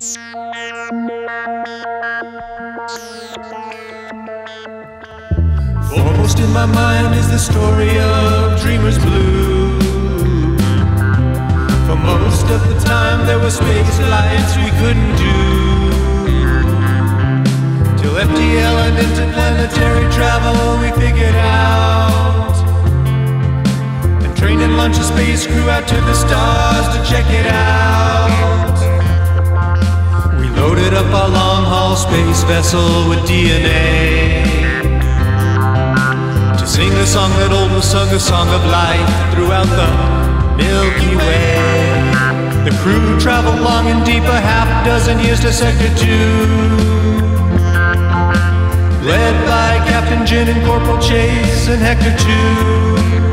Foremost in my mind is the story of Dreamer's Blue. For most of the time, there were space flights we couldn't do. Till FTL and interplanetary travel we figured out. And train and launch a space crew out to the stars to check it out. Loaded up our long haul space vessel with DNA. To sing the song that old was sung, a song of life throughout the Milky Way. The crew traveled long and deep, a half dozen years to Sector 2. Led by Captain Jin and Corporal Chase and Hector 2.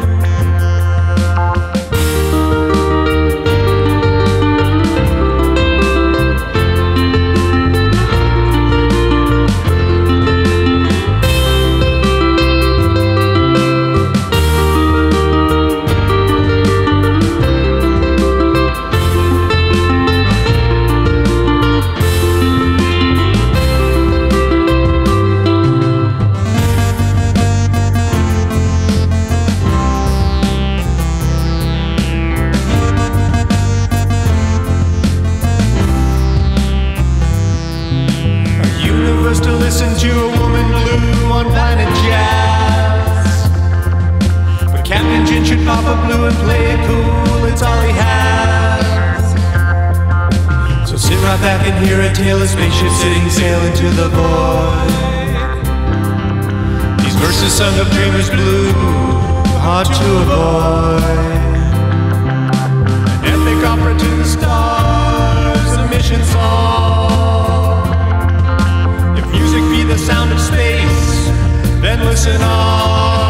And play it cool, it's all he has. So sit right back and hear a tale of spaceship sitting sail into the void. These verses sung of dreamers blue, hard to avoid. An epic opera to the stars, a mission song. If music be the sound of space, then listen on.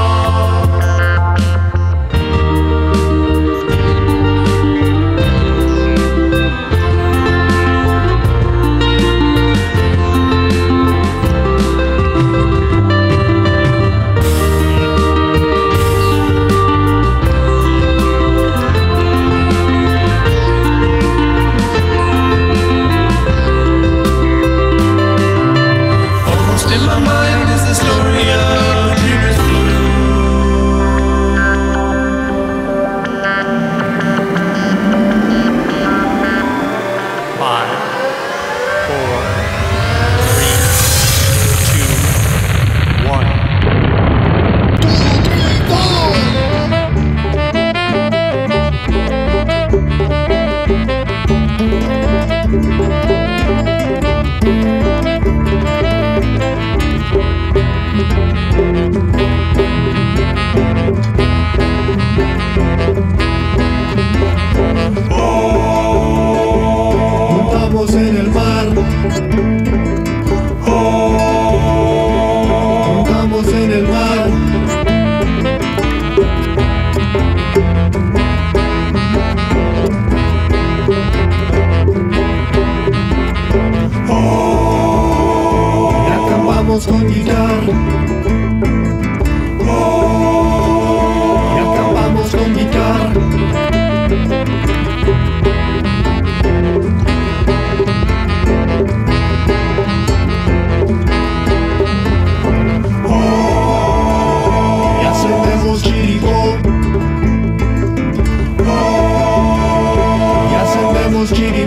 Kitty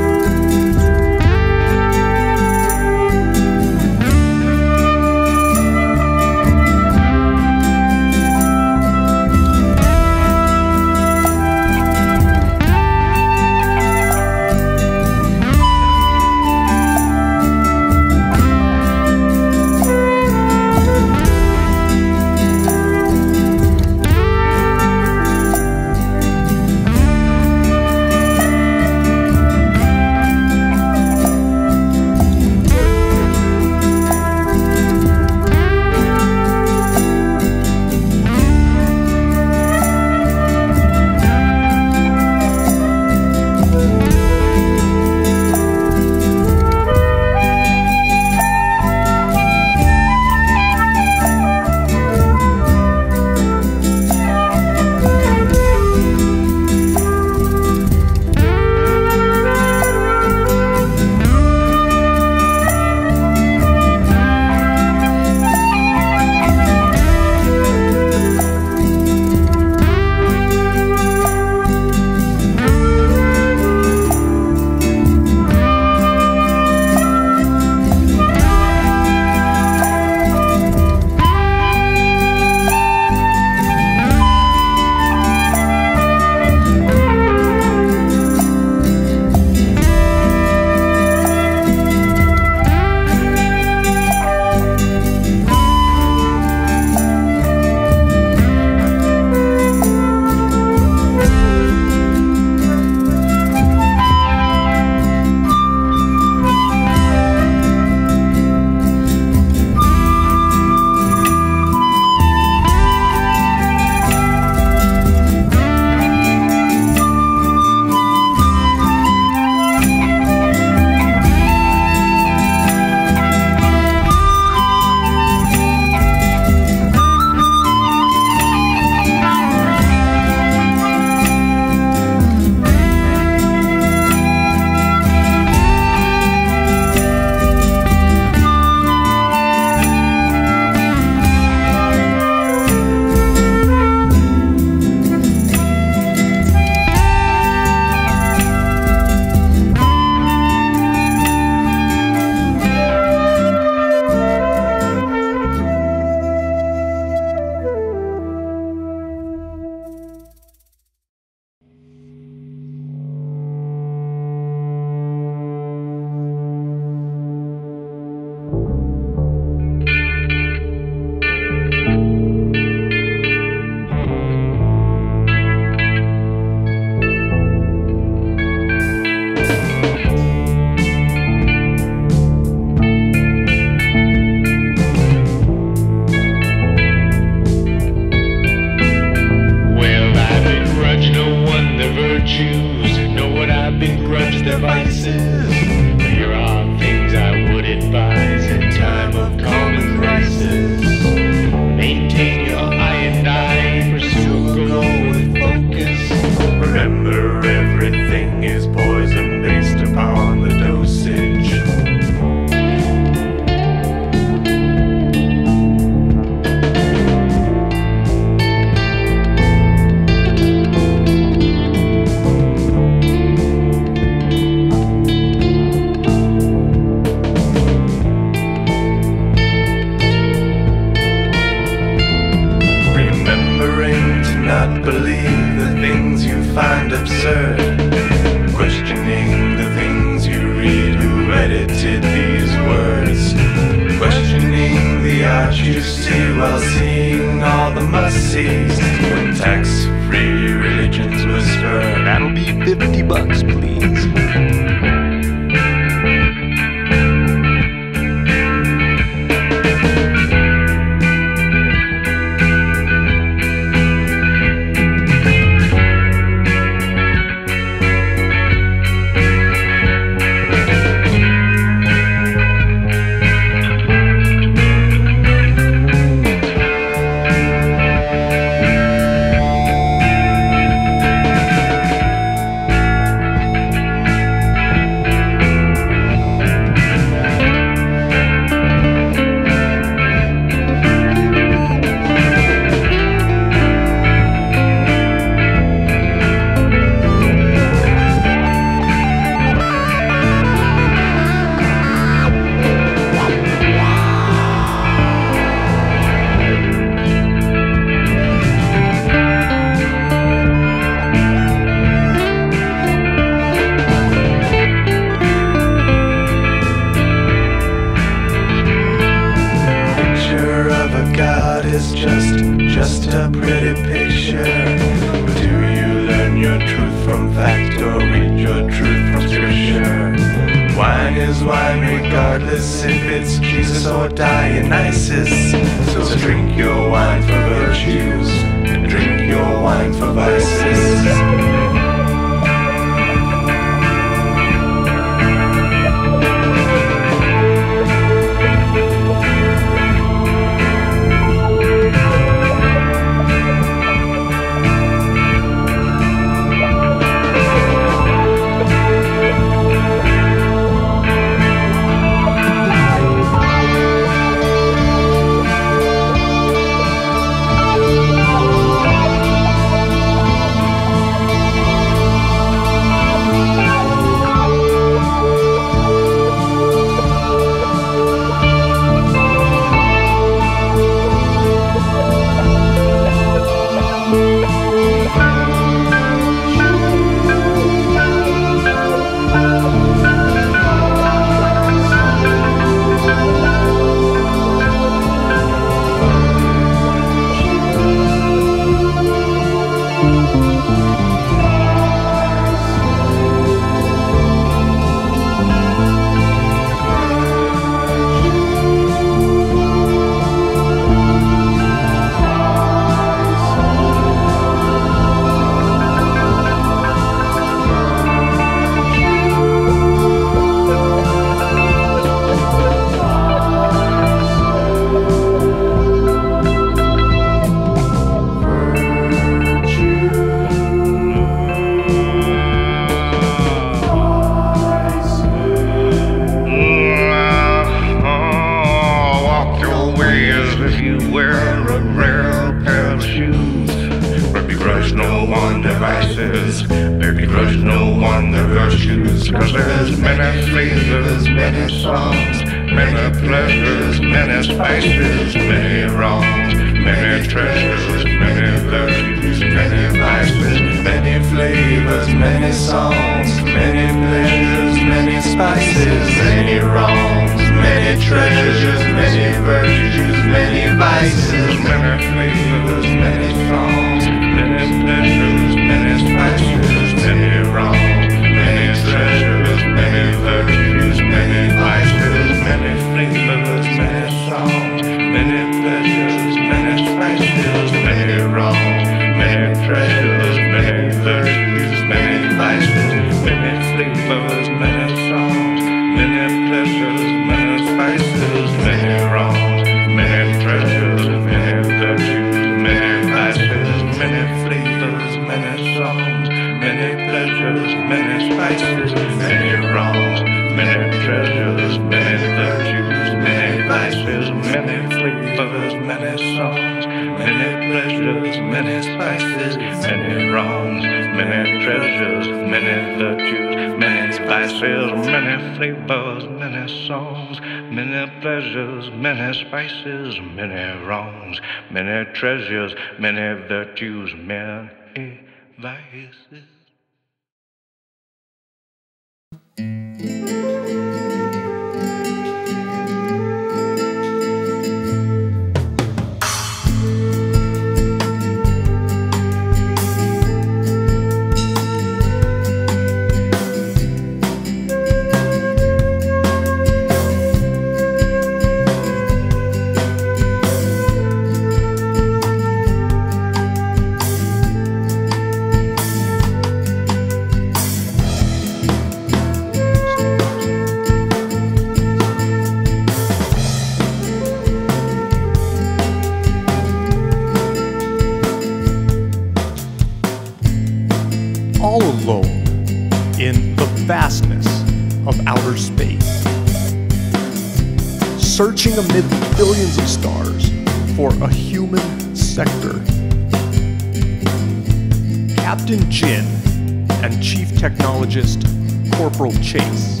April Chase,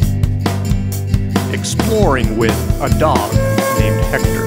exploring with a dog named Hector.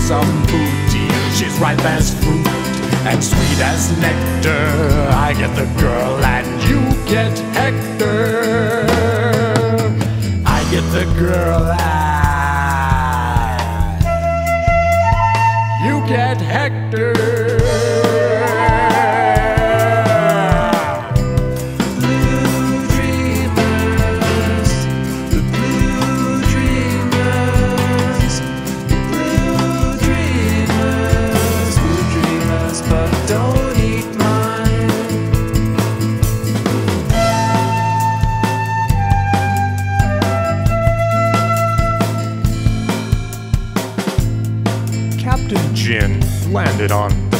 some booty. She's ripe as fruit and sweet as nectar. I get the girl and you get Hector. I get the girl and you get Hector.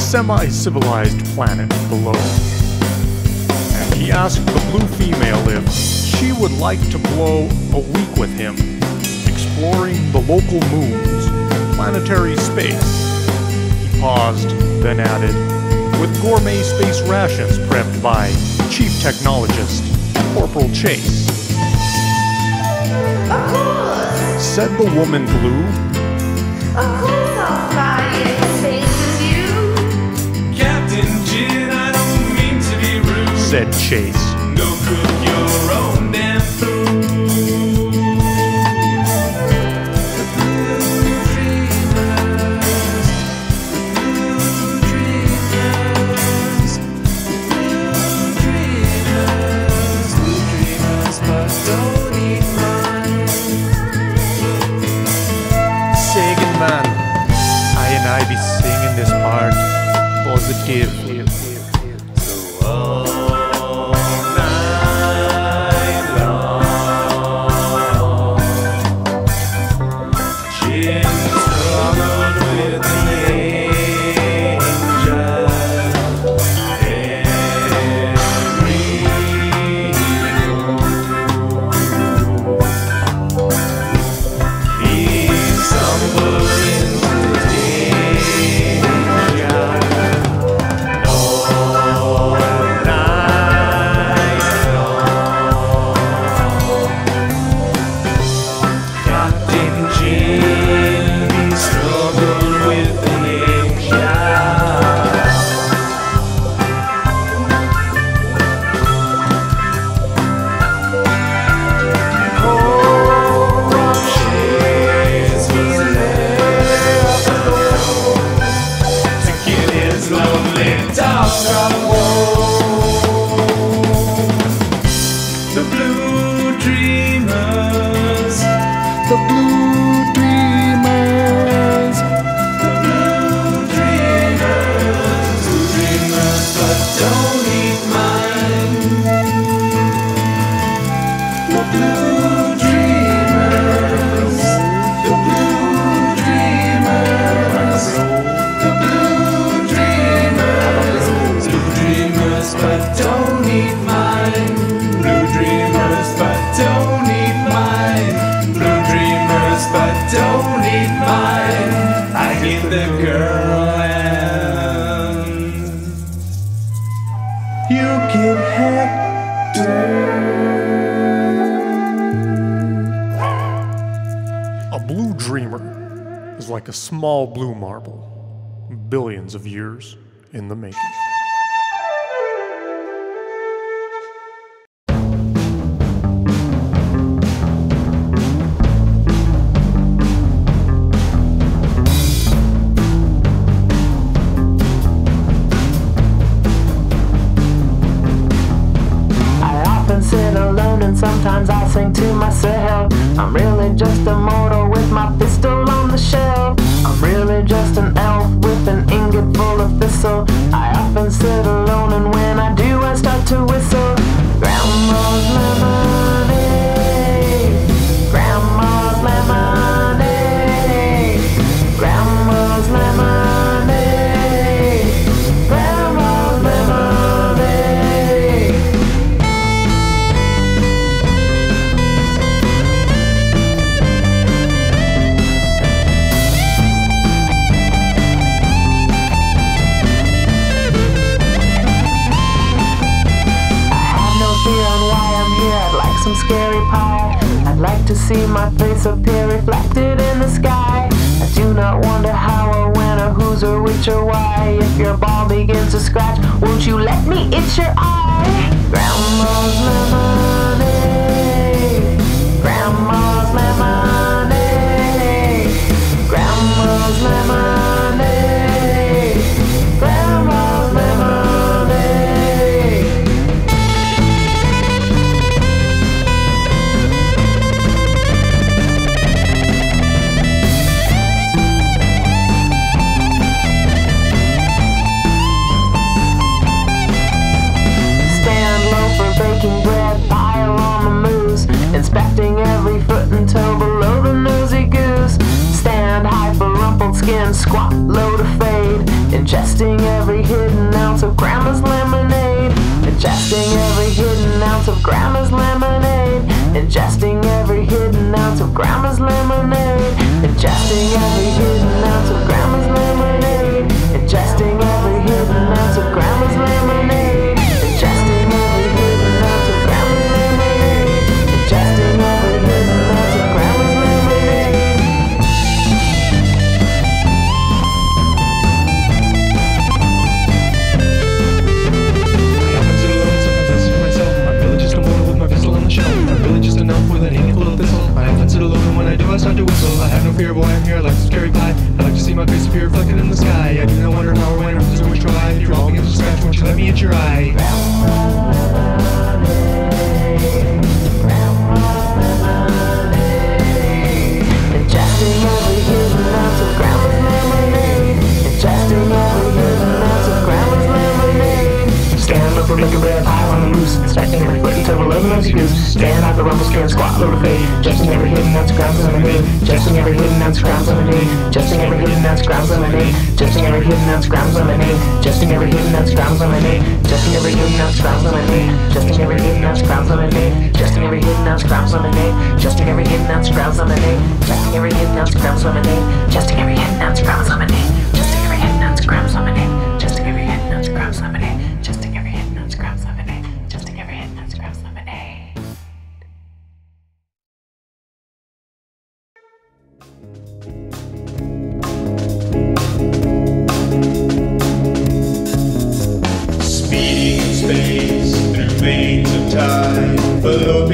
semi-civilized planet below. And he asked the blue female if she would like to blow a week with him, exploring the local moons and planetary space. He paused, then added, with gourmet space rations prepped by chief technologist Corporal Chase. Said the woman blue. Of course I'll buy it. chase. No cook your own damn food. Man, I and I be singing this part positive You get Hector. A blue dreamer is like a small blue marble, billions of years in the making.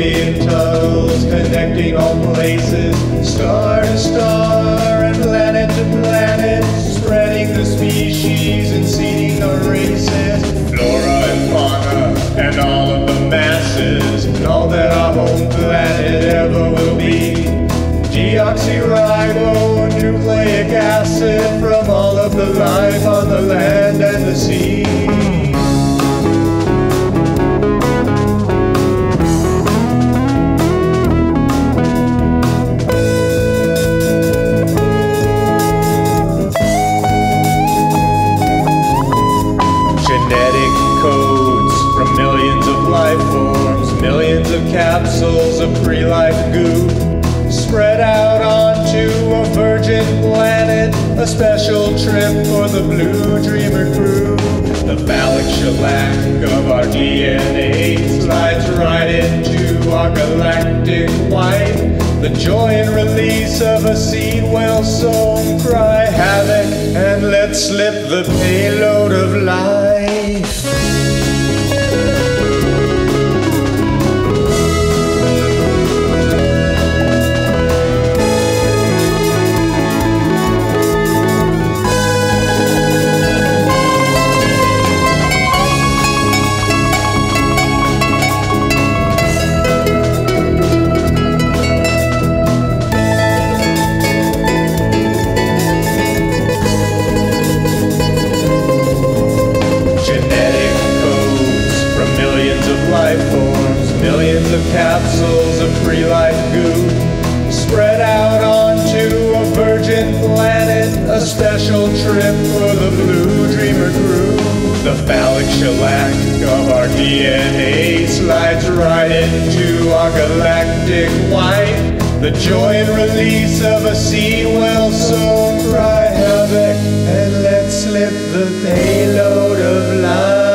fear A special trip for the Blue Dreamer crew. The phallic shellac of our DNA slides right into our galactic white. The joy and release of a seed well sown. Cry havoc and let slip the payload of life. capsules of pre-life goo spread out onto a virgin planet, a special trip for the Blue Dreamer crew. The phallic shellac of our DNA slides right into our galactic white. The joy and release of a sea well sown cry havoc and let slip the payload of life.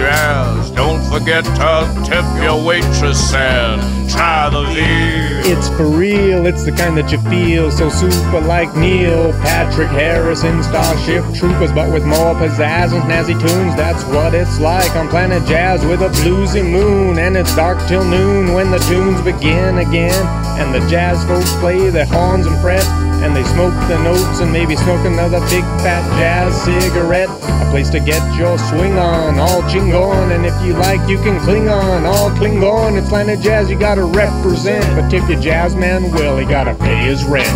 Jazz. Don't forget to tip your waitress and try the veal. It's for real, it's the kind that you feel so super like Neil Patrick Harris in, Starship Troopers, but with more pizzazz and snazzy tunes. That's what it's like on Planet Jazz with a bluesy moon. And it's dark till noon when the tunes begin again. And the jazz folks play their horns and fret. And they smoke the notes and maybe smoke another big fat jazz cigarette. A place to get your swing on, all chingon. And if you like, you can cling on, all Klingon. It's Planet Jazz, you gotta represent. But tip your jazz man well, he gotta pay his rent.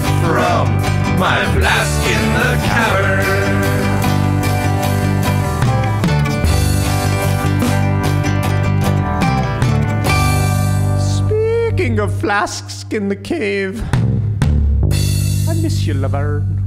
Sip from my flask in the cavern. Speaking of flasks in the cave, I miss you, Laverne.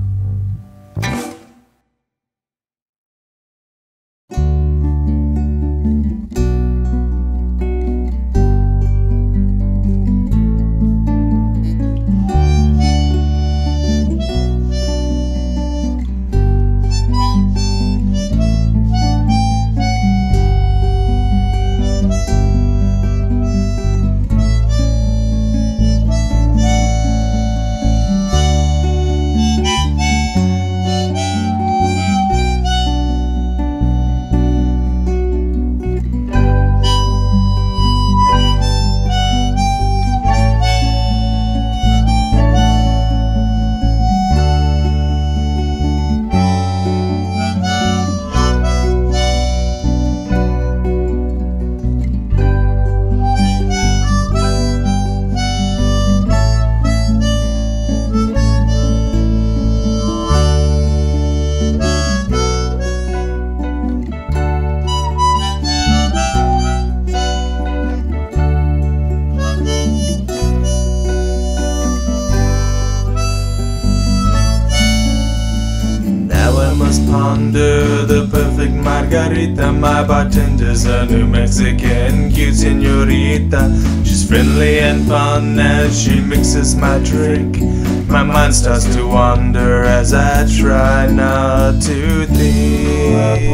Mexican cute senorita. She's friendly and fun as she mixes my drink. My mind starts to wander as I try not to think.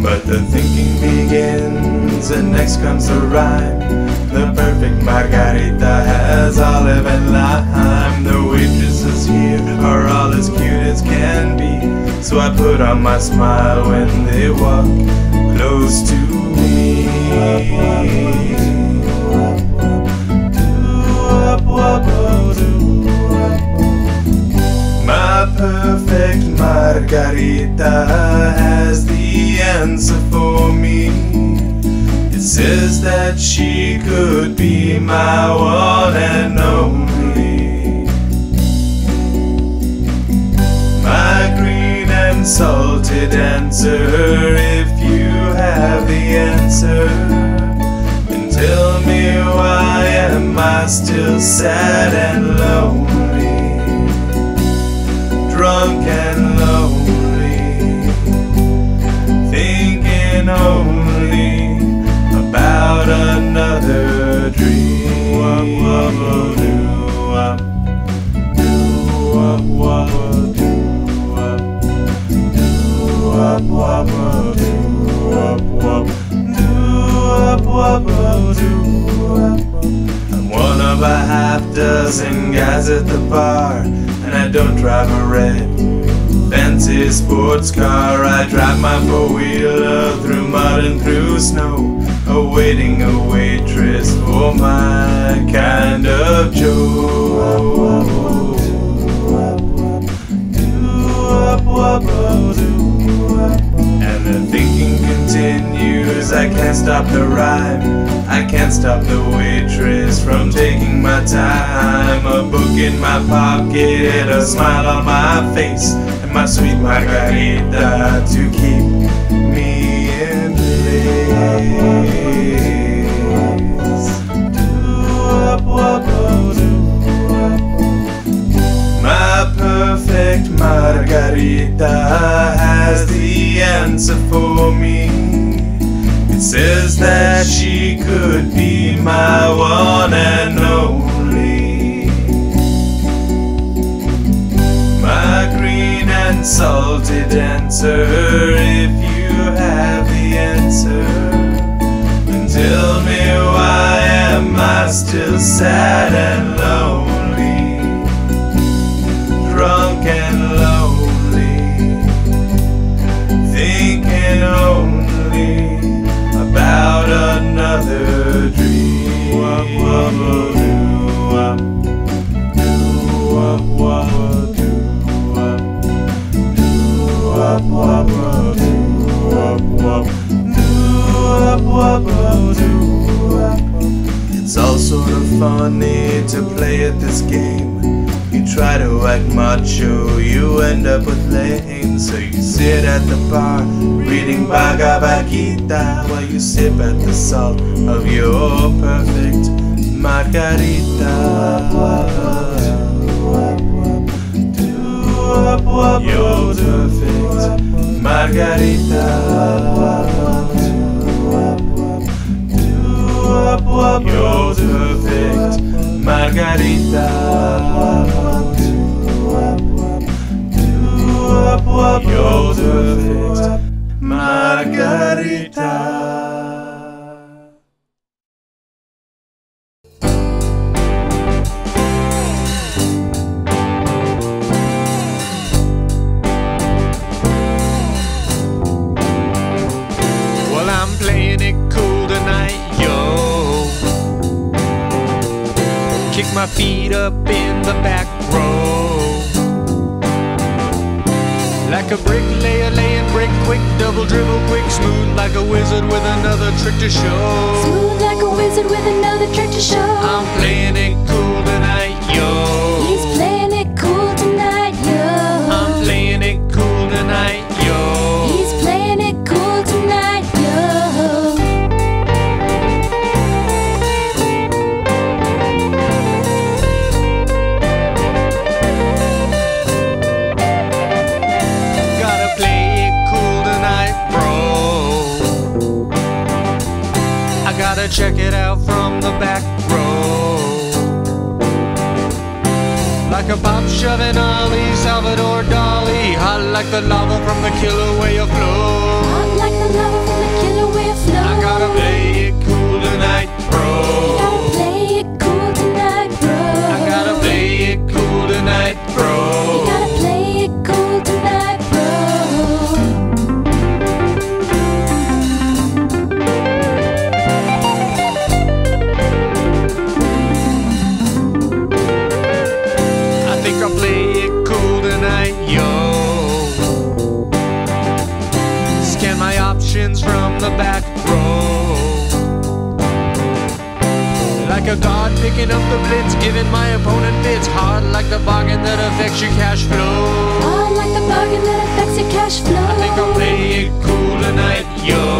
But the thinking begins, and next comes the rhyme. The perfect margarita has olive and lime. The waitresses here are all as cute as can be. So I put on my smile when they walk close to me. My perfect margarita has the answer for me. It says that she could be my one and only. And salted answer, if you have the answer, then tell me why am I still sad and lonely? drunk and lonely, A half dozen guys at the bar, and I don't drive a red fancy sports car. I drive my four wheeler through mud and through snow, awaiting a waitress for my kind I can't stop the rhyme. I can't stop the waitress from taking my time. A book in my pocket, a smile on my face, and my sweet margarita to keep me in place. My perfect margarita has the answer for me. Says that she could be my one and only. My green and salted answer, if you have the answer, then tell me why am I still sad and lonely? It's all sort of funny to play at this game. You try to act macho, you end up with lame. So you sit at the bar, reading Bhagavad Gita, while you sip at the salt of your perfect margarita. Your perfect margarita. You're perfect, Margarita. You're perfect, Margarita. My options from the back row. Like a god picking up the blitz, giving my opponent bits. Hard like the bargain that affects your cash flow. Hot like the bargain that affects your cash flow. I think I'll play it cool tonight, yo.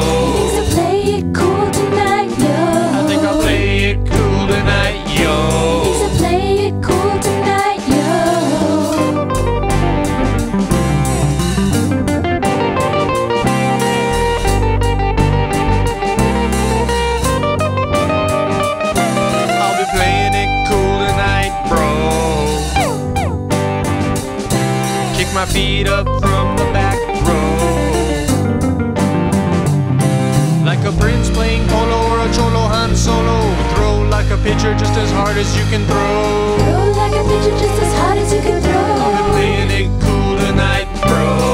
Feet up from the back row. Like a prince playing polo or a cholo Han Solo. Throw like a pitcher just as hard as you can throw. Throw like a pitcher just as hard as you can throw. I'll be playing it cool tonight, bro.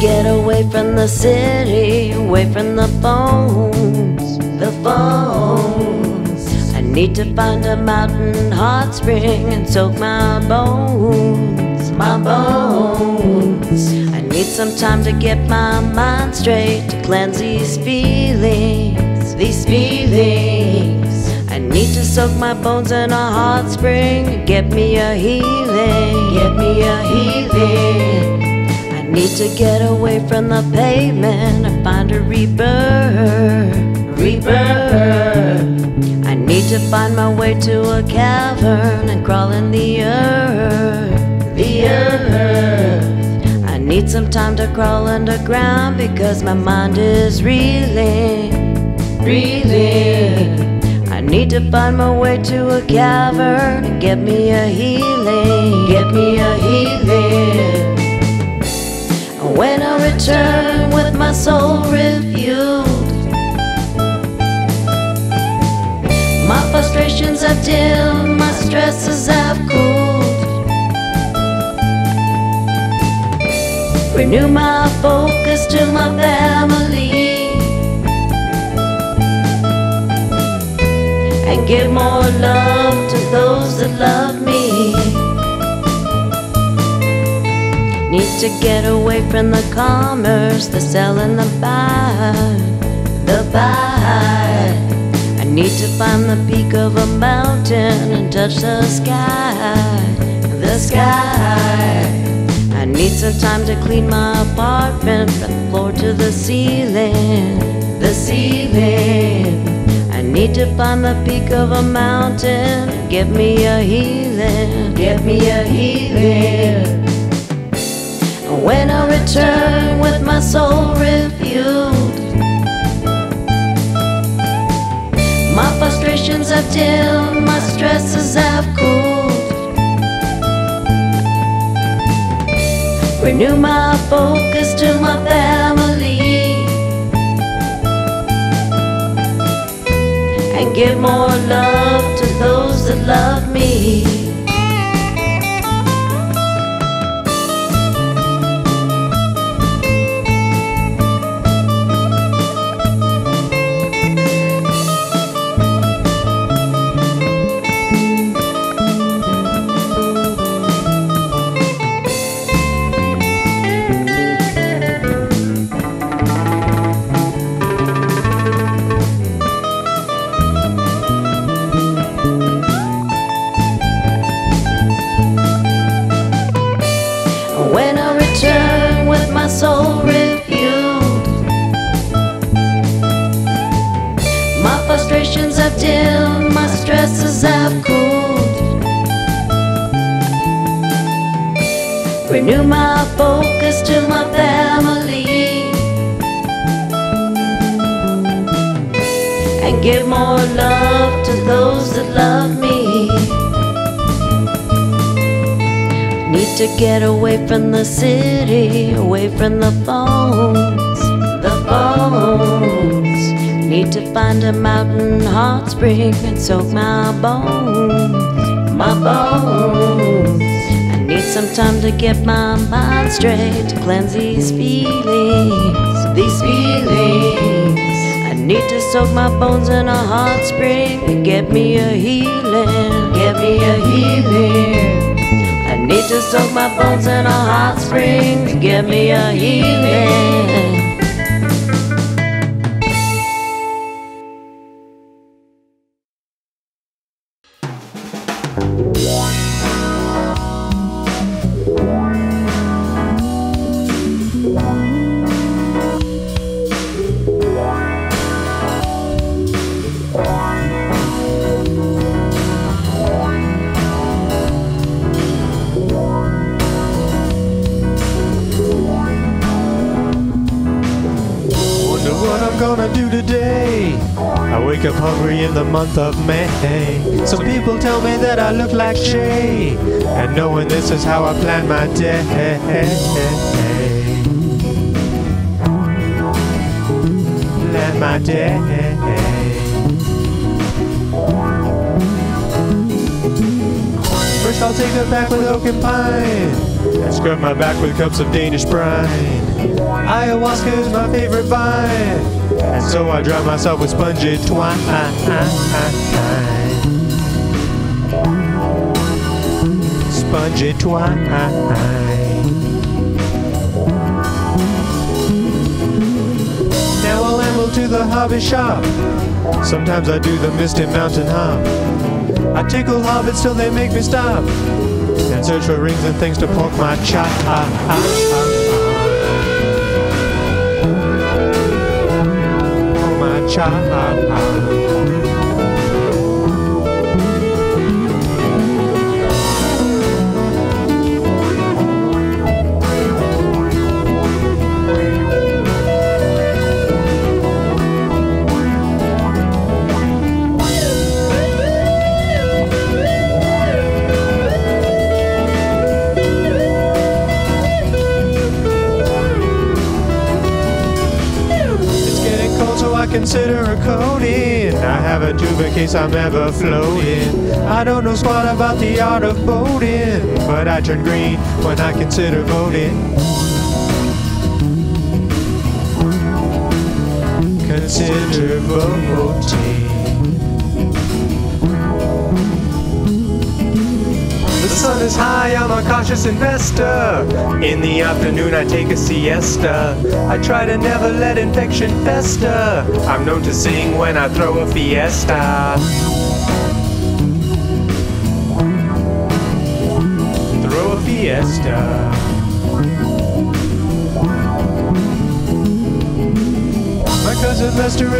Get away from the city, away from the phones, the phones. I need to find a mountain hot spring and soak my bones, my bones. I need some time to get my mind straight to cleanse these feelings, these feelings. I need to soak my bones in a hot spring get me a healing, get me a healing. Need to get away from the pavement and find a rebirth, rebirth. I need to find my way to a cavern and crawl in the earth, the earth. I need some time to crawl underground because my mind is reeling, reeling. I need to find my way to a cavern and get me a healing, get me a healing. When I return with my soul refueled, my frustrations have dimmed, my stresses have cooled. Renew my focus to my family and give more love to those that love me. To get away from the commerce, the sell and the buy, the buy. I need to find the peak of a mountain and touch the sky, the sky. I need some time to clean my apartment from the floor to the ceiling, the ceiling. I need to find the peak of a mountain give me a healing, give me a healing. When I return with my soul refueled, my frustrations have dimmed, my stresses have cooled. Renew my focus to my family and give more love to those that love me. Give more love to those that love me. Need to get away from the city, away from the phones, the phones. Need to find a mountain hot spring and soak my bones, my bones. I need some time to get my mind straight to cleanse these feelings, these feelings. Need to soak my bones in a hot spring get me a healing, get me a healing. I need to soak my bones in a hot spring get me a healing. Wonder wake up hungry in the month of May. Some people tell me that I look like Shay. And knowing this is how I plan my day. Plan my day. First I'll take a back with oak and pine and scrub my back with cups of Danish brine. Ayahuasca is my favorite vine, and so I dry myself with spongy twine. Spongy twine. Now I'll amble to the hobby shop. Sometimes I do the Misty Mountain hop. I tickle hobbits till they make me stop. And search for rings and things to poke my chop. Poke consider a coating. I have a tube case I'm ever floating. I don't know squat about the art of boating, but I turn green when I consider voting. Consider voting. The sun is high, I'm a cautious investor. In the afternoon, I take a siesta. I try to never let infection fester. I'm known to sing when I throw a fiesta. Throw a fiesta.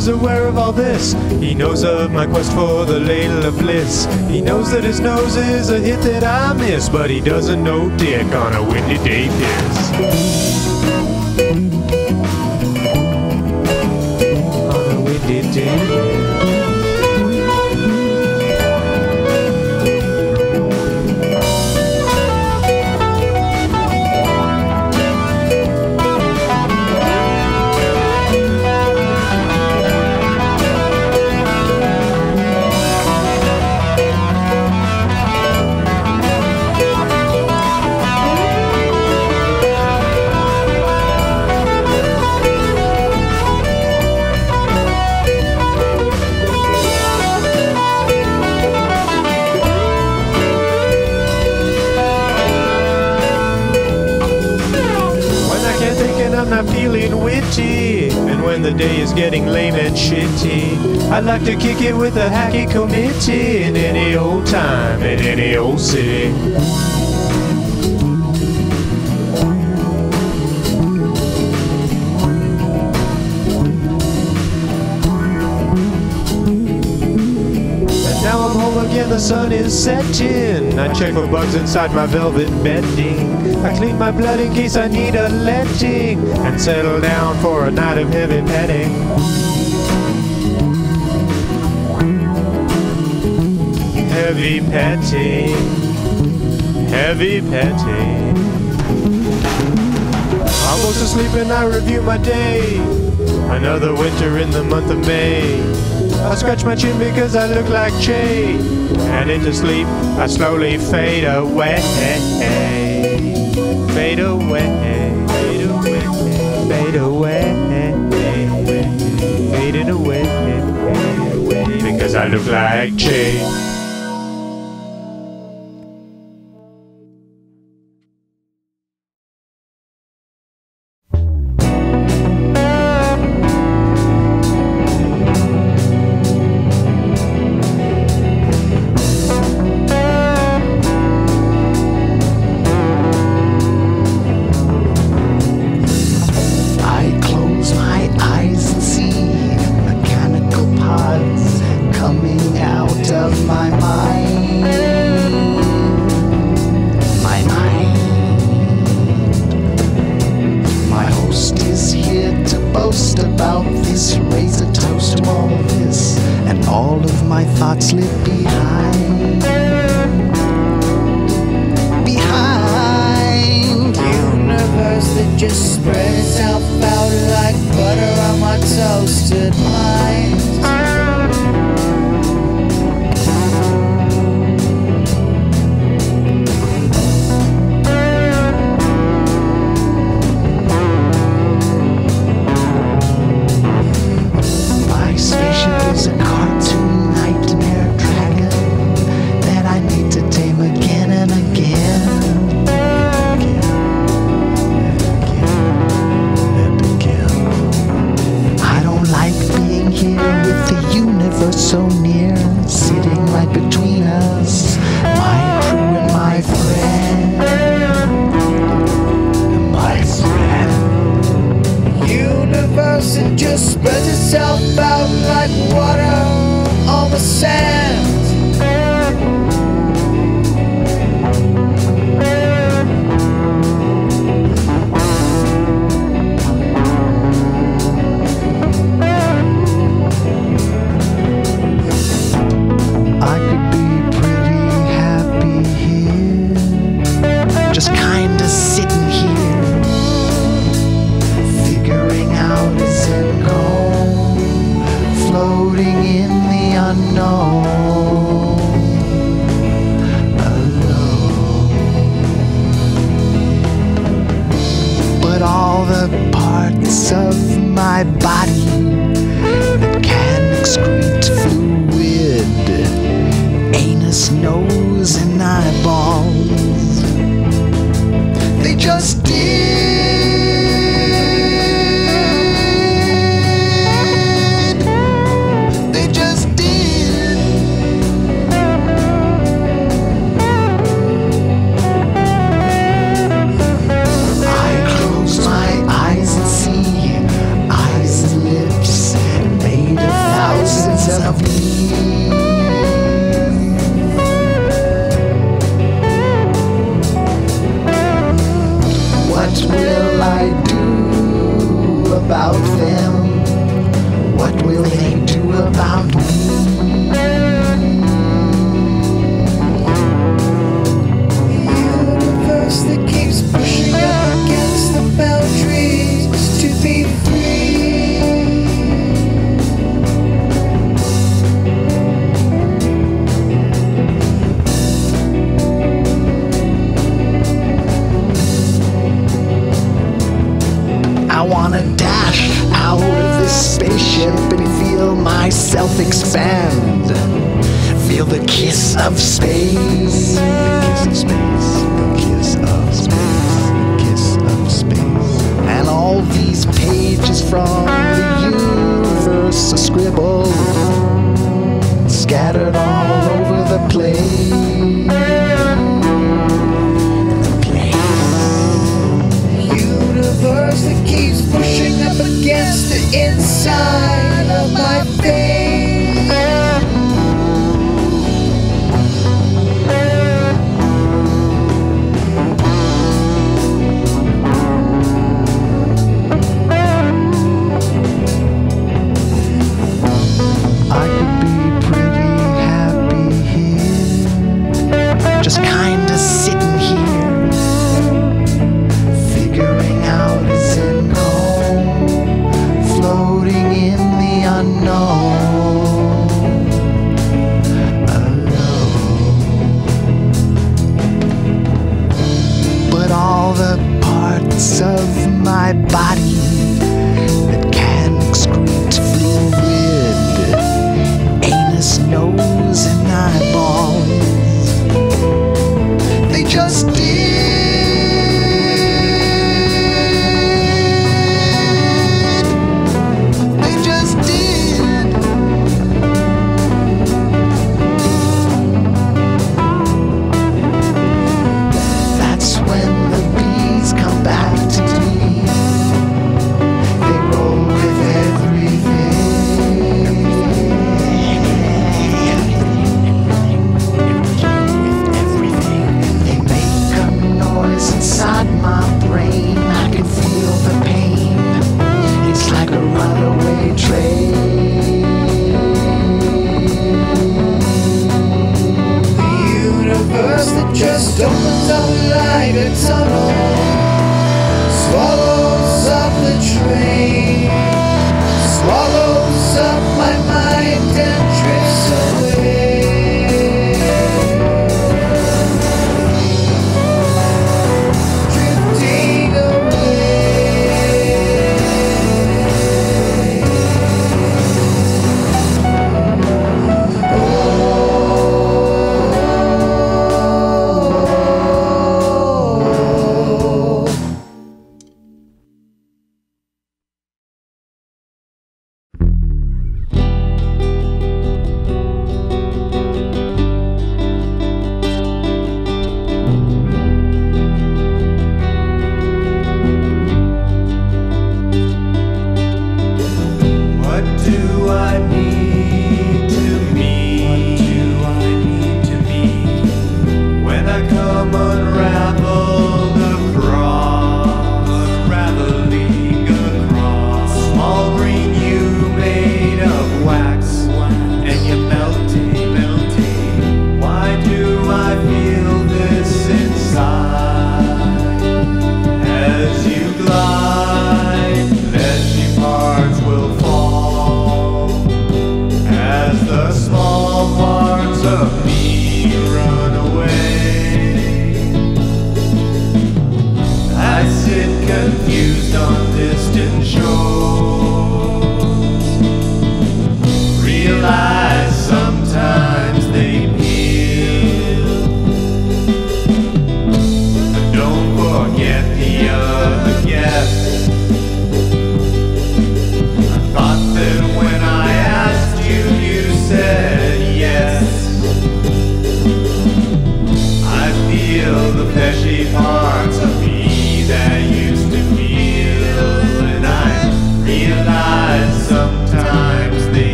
Is aware of all this. He knows of my quest for the ladle of bliss. He knows that his nose is a hit that I miss, but he doesn't know dick on a windy day piss. On a windy day. And the day is getting lame and shitty, I'd like to kick it with a hacky committee in any old time, in any old city. The sun is setting. I check for bugs inside my velvet bedding. I clean my blood in case I need a letting. And settle down for a night of heavy petting. Heavy petting. Heavy petting. Almost asleep and I review my day. Another winter in the month of May. I scratch my chin because I look like Che. And into sleep, I slowly fade away. Fade away. Fade away. Fade away. Fading away. Because I look like Che.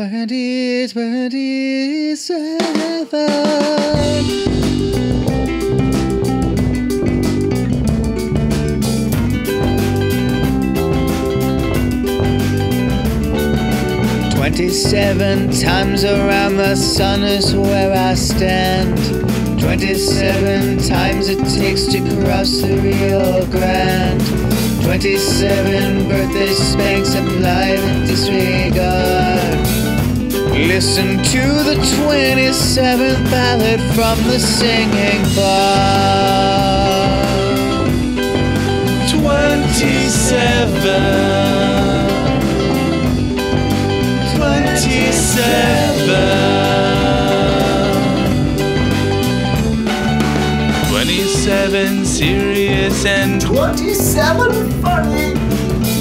2027. Twenty-seven times around the sun is where I stand. Twenty-seven times it takes to cross the Rio Grande. Twenty-seven birthday spanks of life disregard. Listen to the twenty-seventh ballad from the singing bar. Twenty-seven. Twenty-seven. Twenty-seven serious and 27 funny.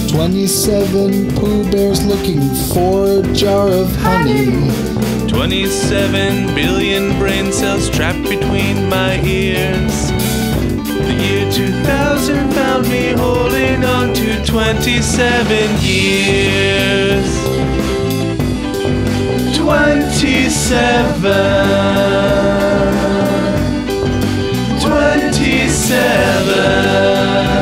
27 Pooh Bears looking for a jar of honey. 27 billion brain cells trapped between my ears. The year 2000 found me holding on to 27 years. 27. 27.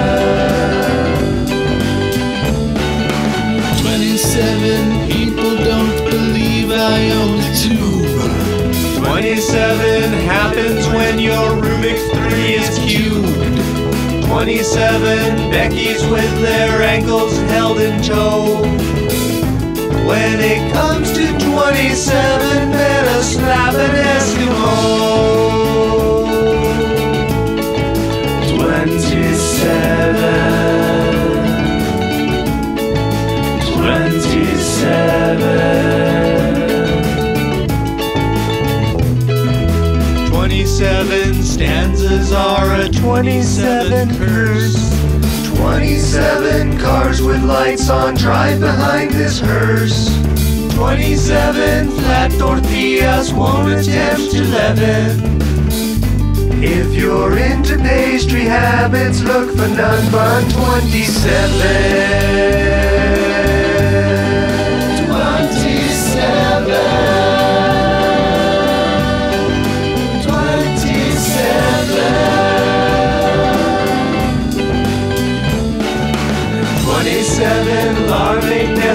27 happens when your Rubik's 3 is cubed. 27 Becky's with their ankles held in tow. When it comes to 27, better slap an Eskimo. 27. 27 stanzas are a 27 curse. 27 cars with lights on drive behind this hearse. 27 flat tortillas won't attempt 11. If you're into pastry habits, look for none but 27.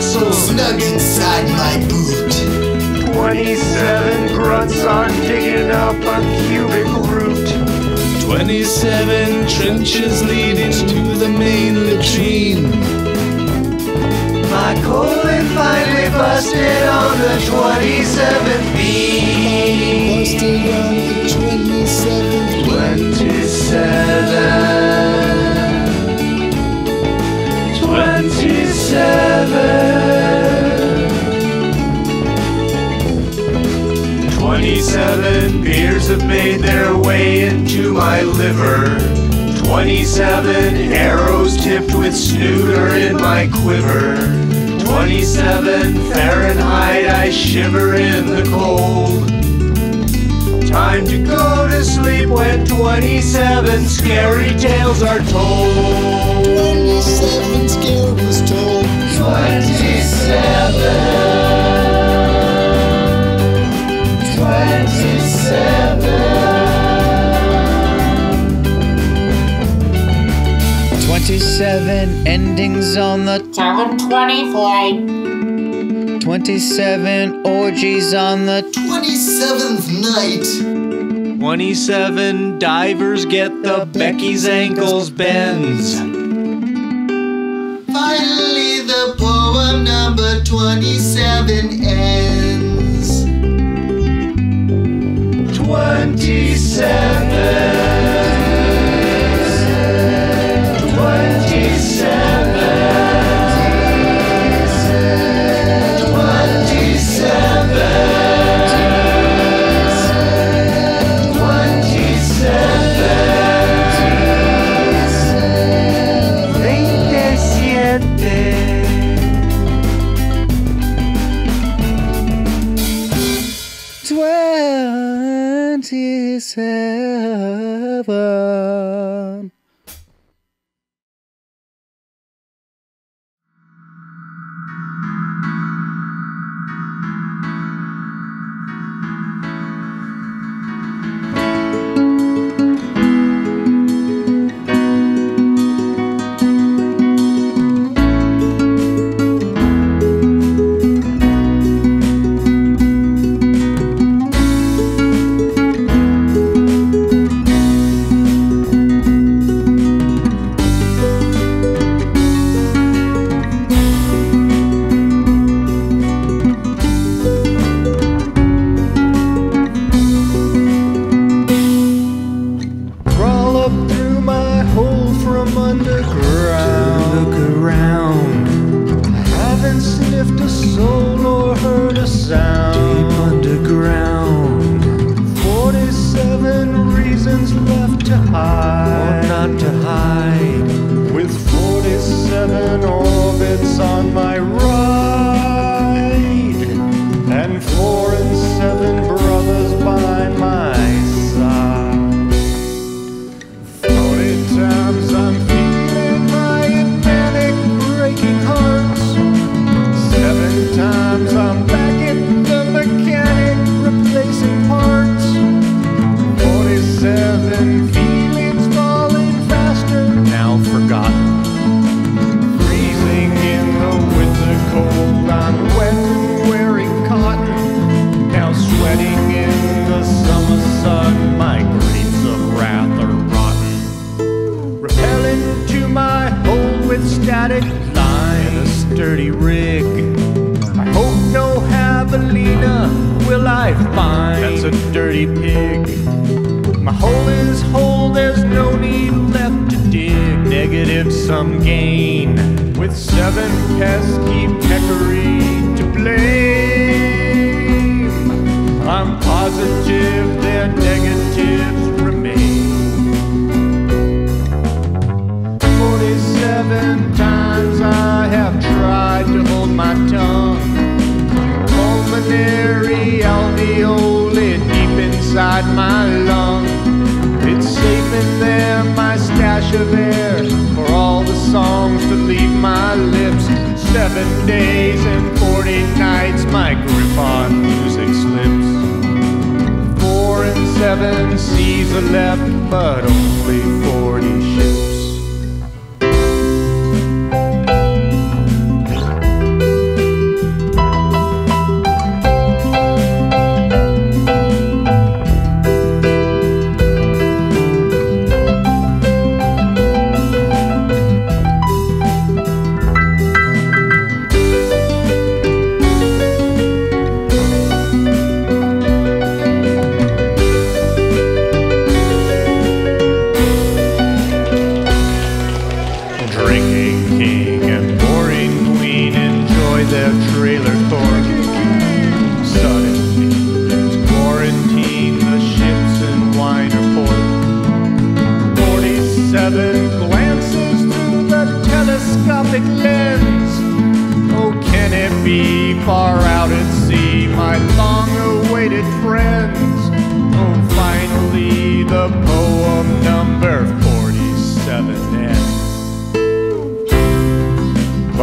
Larvae Snug inside my boot. 27 grunts are digging up a cubic root. 27 trenches leading to the main latrine. My colon finally busted on the 27th beam. Busted on the 27th. 27. 27. 27 beers have made their way into my liver. 27 arrows tipped with snooter in my quiver. 27 Fahrenheit, I shiver in the cold. Time to go to sleep when 27 scary tales are told. 27 scare was told. 27. 27. 27 endings on the 720 flight. 27 orgies on the 27th night. 27 divers get the Becky's ankles bends. 27.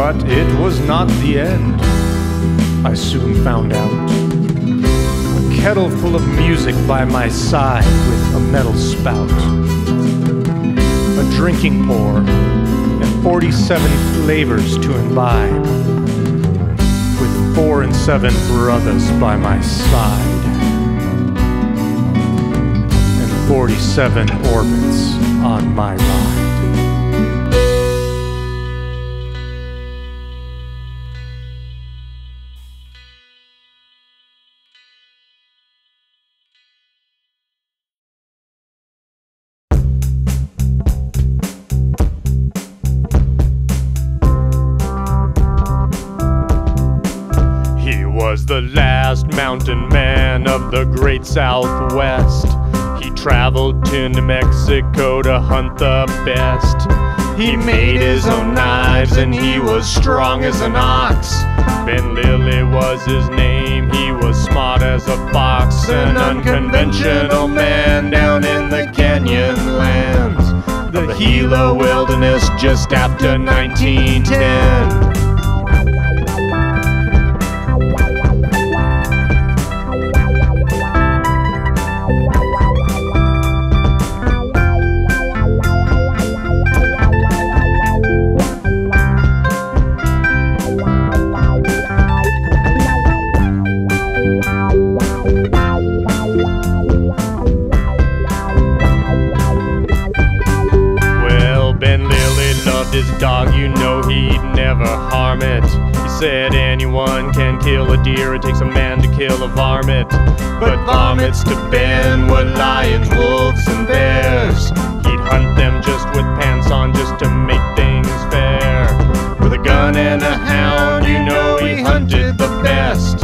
But it was not the end, I soon found out. A kettle full of music by my side with a metal spout. A drinking pour and 47 flavors to imbibe. With four and seven brothers by my side. And 47 orbits on my ride. Southwest. He traveled to New Mexico to hunt the best. He made his own knives and he was strong as an ox. Ben Lilly was his name, he was smart as a fox. An unconventional man down in the canyon lands. The Gila wilderness just after 1910. Never harm it. He said anyone can kill a deer, it takes a man to kill a varmint. But varmints to Ben were lions, wolves, and bears. He'd hunt them just with pants on, just to make things fair. With a gun and a hound, you know he hunted the best.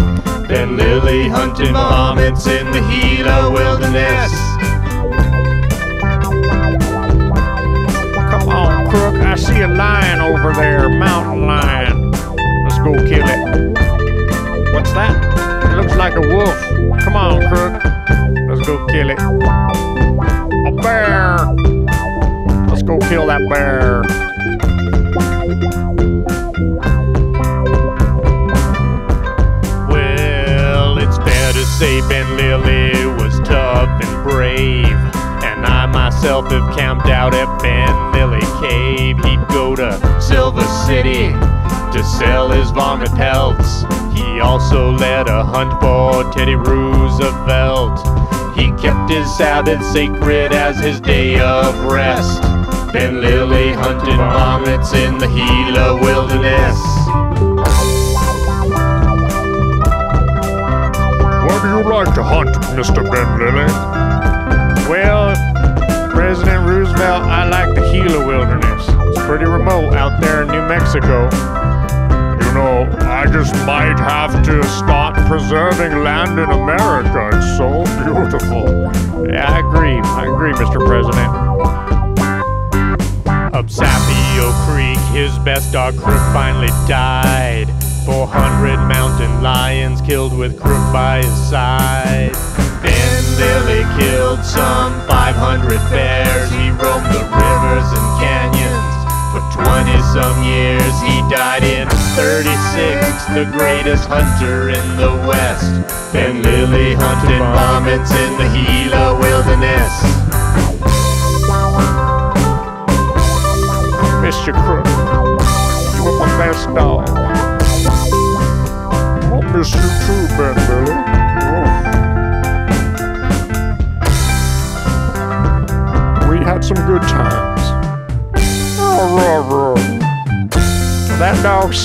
Ben Lilly hunted varmints in the Gila wilderness. a lion over there, mountain lion. Let's go kill it. What's that? It looks like a wolf. Come on, crook. Let's go kill it. A bear. Let's go kill that bear. Well, it's fair to say Ben Lilly was tough and brave. Myself have camped out at Ben Lilly Cave. He'd go to Silver City to sell his vomit pelts. He also led a hunt for Teddy Roosevelt. He kept his Sabbath sacred as his day of rest. Ben Lilly hunted vomits in the Gila wilderness. Where do you like to hunt, Mr. Ben Lilly? President Roosevelt, I like the Gila wilderness. It's pretty remote out there in New Mexico. You know, I just might have to start preserving land in America. It's so beautiful. Yeah, I agree. I agree, Mr. President. Up Sapillo Creek, his best dog Crook finally died. 400 mountain lions killed with Crook by his side. Ben Lilly killed some 500 bears. He roamed the rivers and canyons for 20 some years. He died in 36, the greatest hunter in the West. Ben Lilly hunted vomits in the Gila wilderness. Mr. Crook, you were my best dog. I'll oh, miss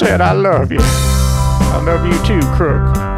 said, I love you. I love you too, Crook.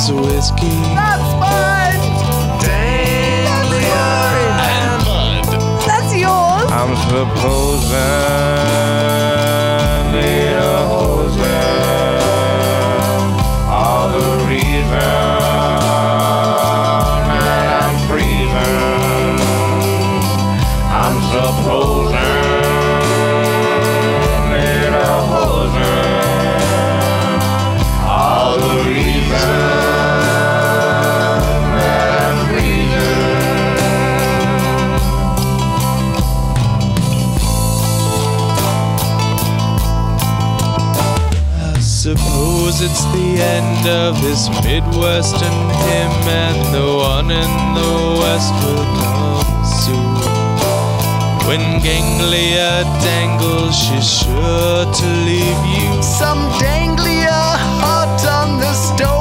is whiskey. That's mine. That's yours. And. That's yours. I'm proposing. end of this Midwestern hymn, and the one in the west will come soon. When Danglia dangles, she's sure to leave you. Some danglia hot on the stove.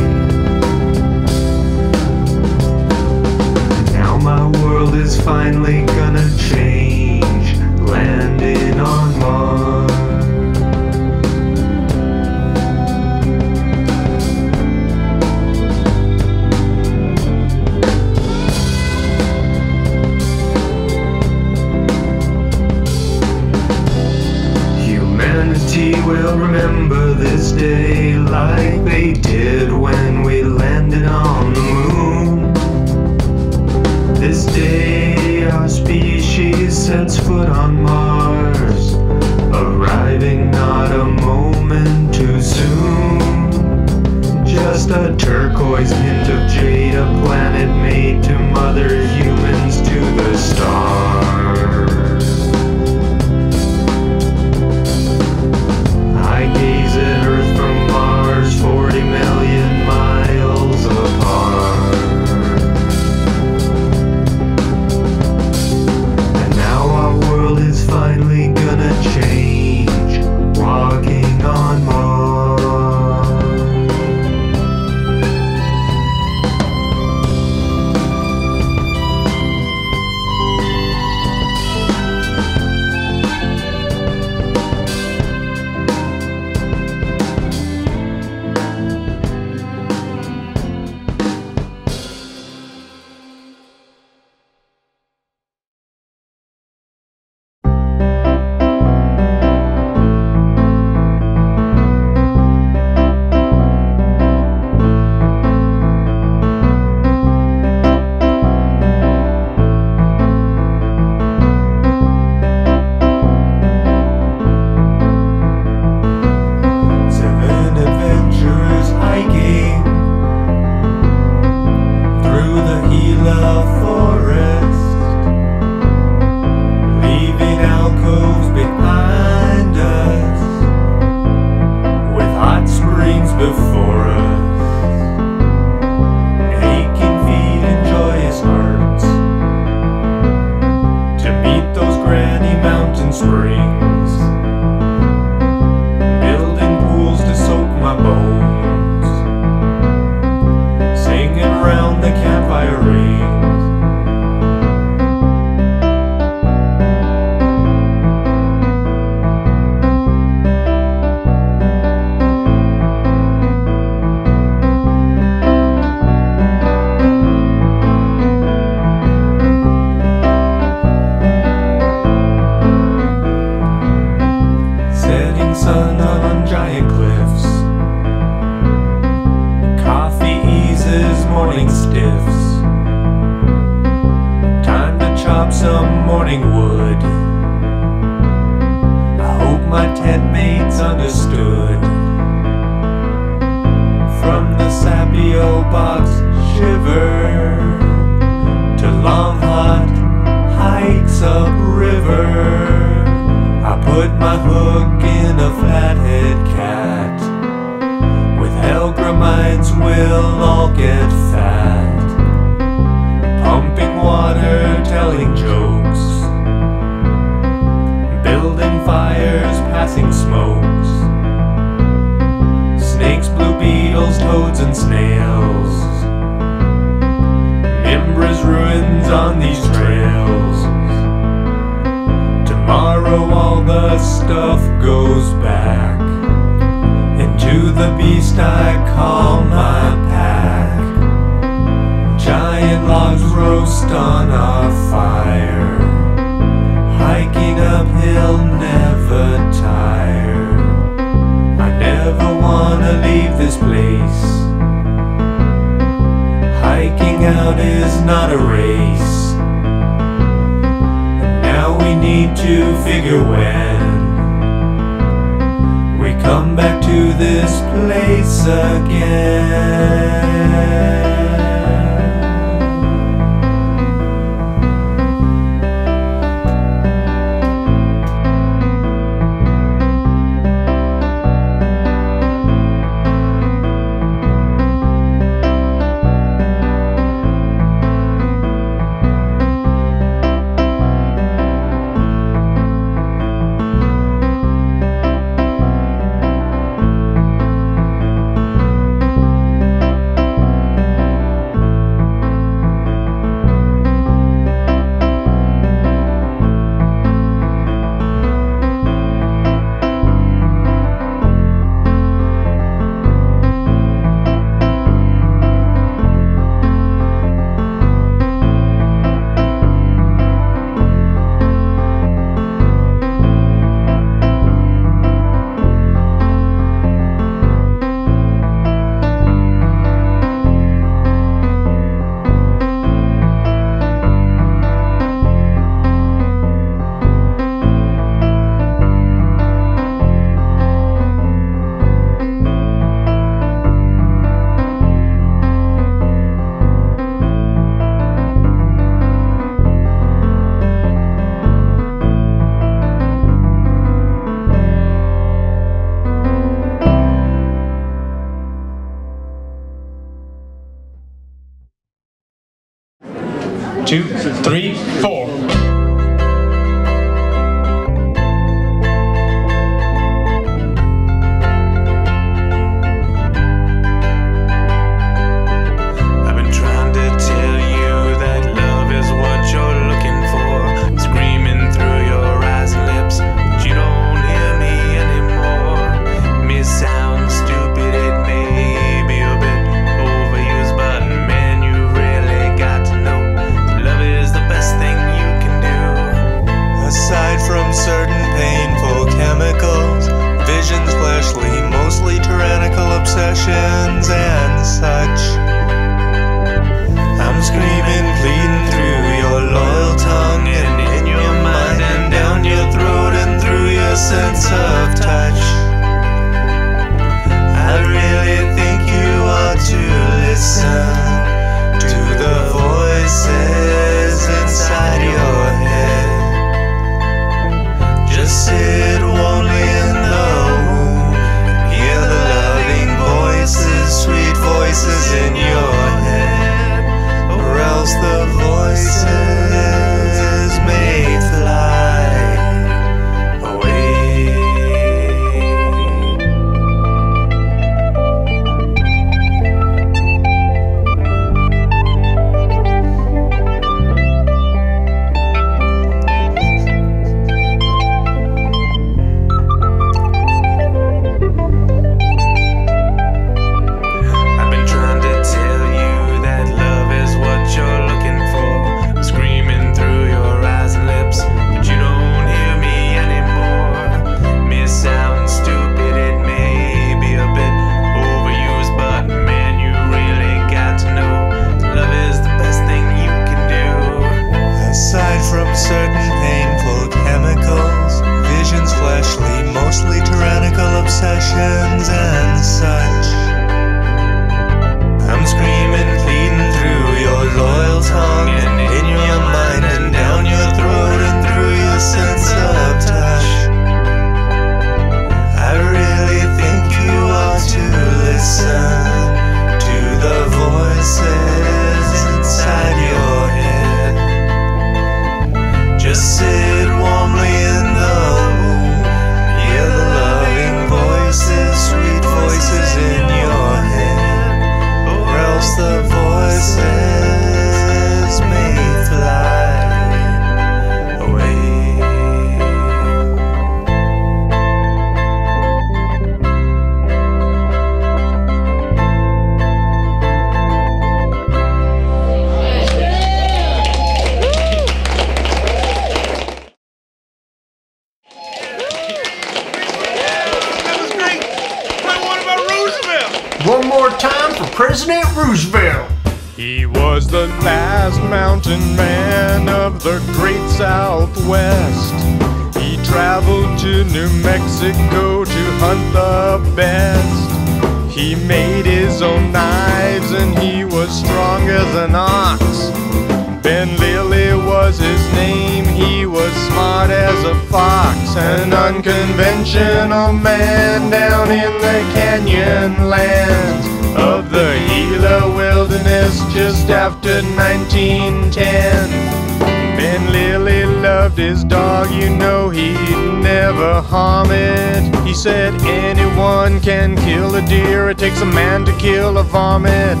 A man to kill a varmint.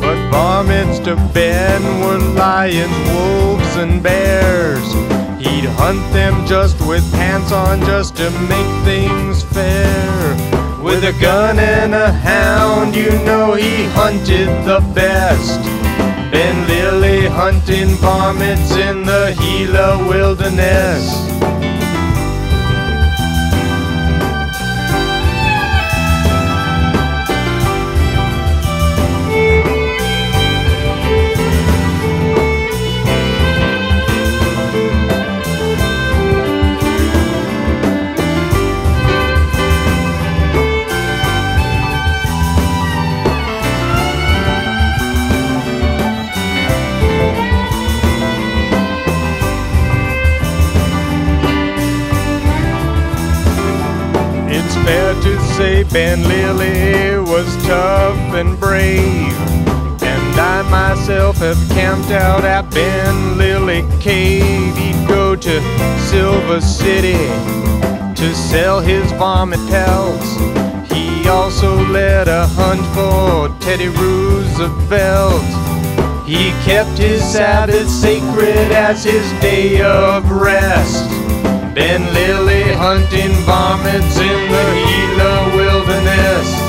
But varmints to Ben were lions, wolves, and bears. He'd hunt them just with pants on, just to make things fair. With a gun and a hound, you know he hunted the best. Ben Lilly hunting varmints in the Gila wilderness. Ben Lilly was tough and brave. And I myself have camped out at Ben Lilly Cave. He'd go to Silver City to sell his varmint pelts. He also led a hunt for Teddy Roosevelt. He kept his Sabbath sacred as his day of rest. Ben Lilly hunting vomits in the Gila wilderness. Of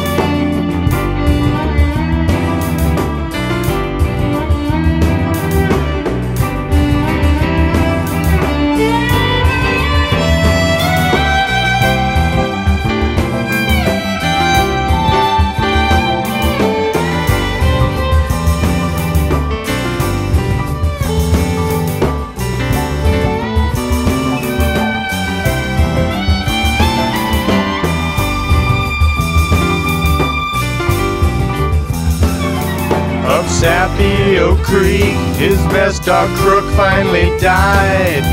Sapillo Creek, his best dog Crook finally died.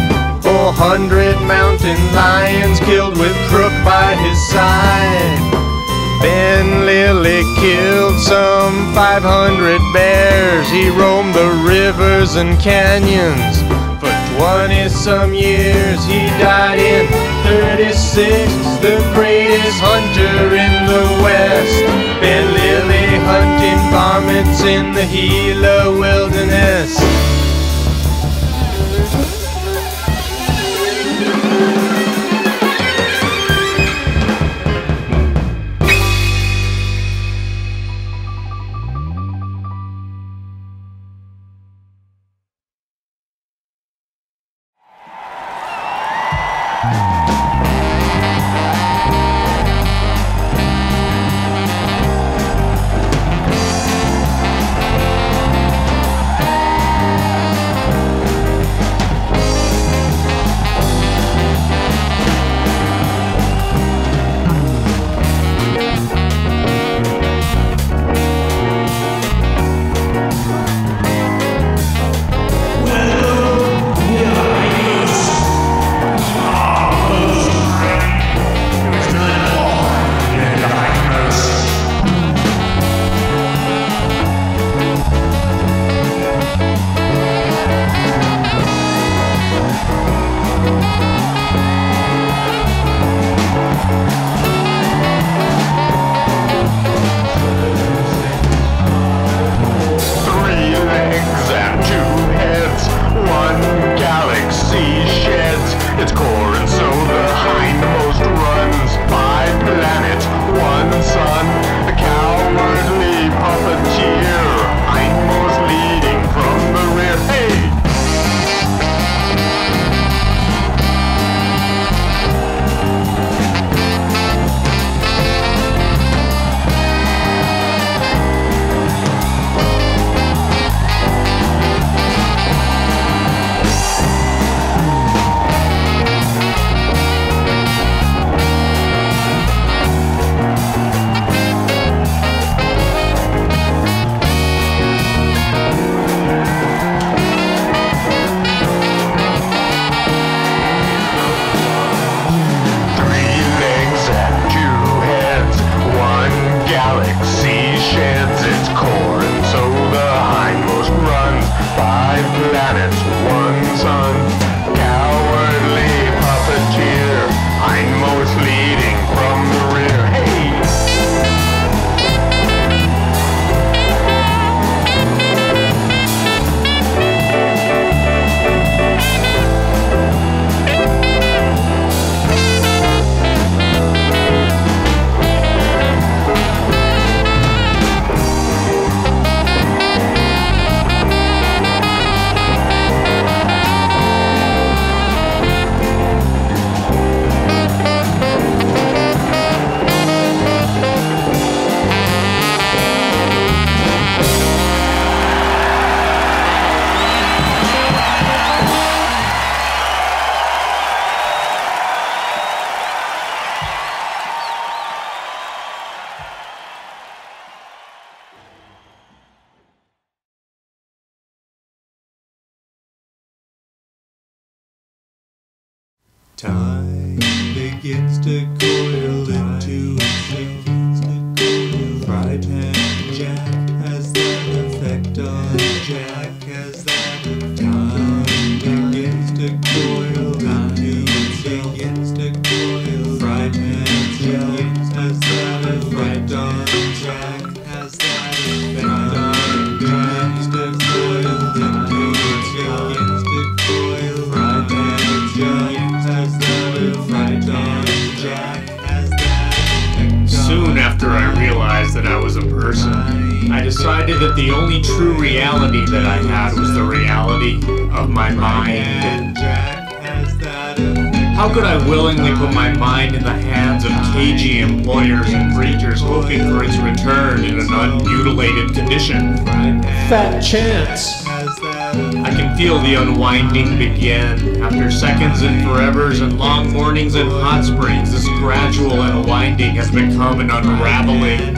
Four hundred mountain lions killed with Crook by his side. Ben Lilly killed some 500 bears. He roamed the rivers and canyons for 20 some years. He died in 36, the greatest hunter in the West. Ben Lilly hunting varmints in the Gila wilderness. Time begins to coil realized that I was a person, I decided that the only true reality that I had was the reality of my mind. How could I willingly put my mind in the hands of cagey employers and breachers hoping for its return in an unmutilated condition? Fat chance! I can feel the unwinding begin. After seconds and forevers and long mornings and hot springs, this gradual unwinding has become an unraveling.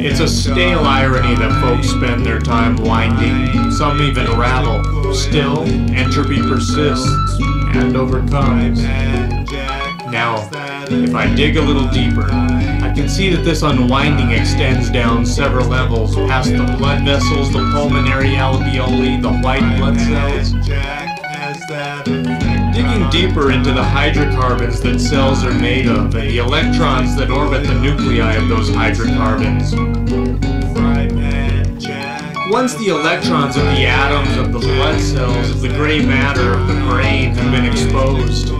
It's a stale irony that folks spend their time winding. Some even ravel. Still, entropy persists and overcomes. Now, if I dig a little deeper, can see that this unwinding extends down several levels past the blood vessels, the pulmonary alveoli, the white blood cells. Digging deeper into the hydrocarbons that cells are made of and the electrons that orbit the nuclei of those hydrocarbons. Once the electrons of the atoms of the blood cells of the gray matter of the brain have been exposed,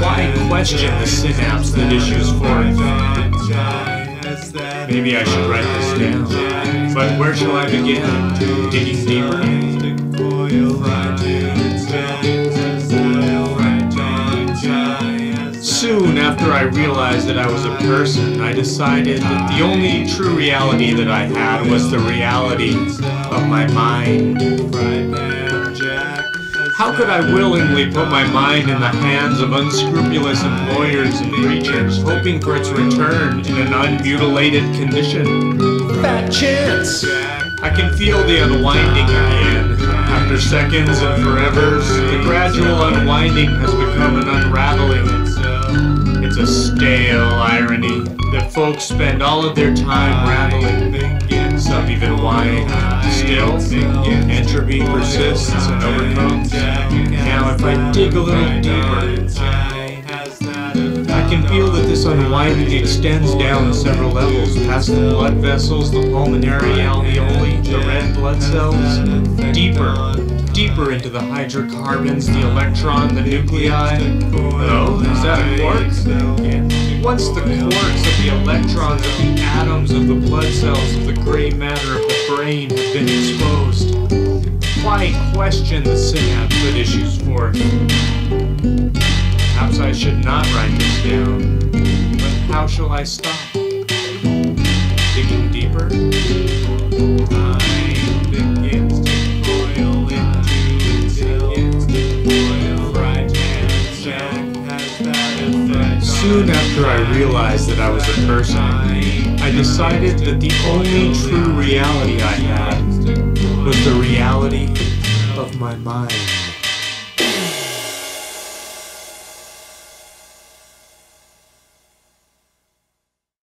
why question the synapse that issues forth? Maybe I should write this down. But where shall I begin? Digging deeper? Soon after I realized that I was a person, I decided that the only true reality that I had was the reality of my mind. How could I willingly put my mind in the hands of unscrupulous employers and preachers, hoping for its return in an unmutilated condition? Fat chance! I can feel the unwinding again. After seconds and forevers, the gradual unwinding has become an unraveling. It's a stale irony that folks spend all of their time rattling. Some even whine. Still, entropy persists and overcomes. Now, if I dig a little deeper, I can feel that this unwinding extends down several levels, past the blood vessels, the pulmonary alveoli, the red blood cells, deeper, deeper into the hydrocarbons, the electron, the nuclei. Oh, is that a quark? Once the quarks of the electrons of the atoms of the blood cells of the gray matter of the brain have been exposed, why question the synapse that issues forth? Perhaps I should not write this down. But how shall I stop? Digging deeper? Time Soon after I realized that I was a person, I decided that the only true reality I had was the reality of my mind.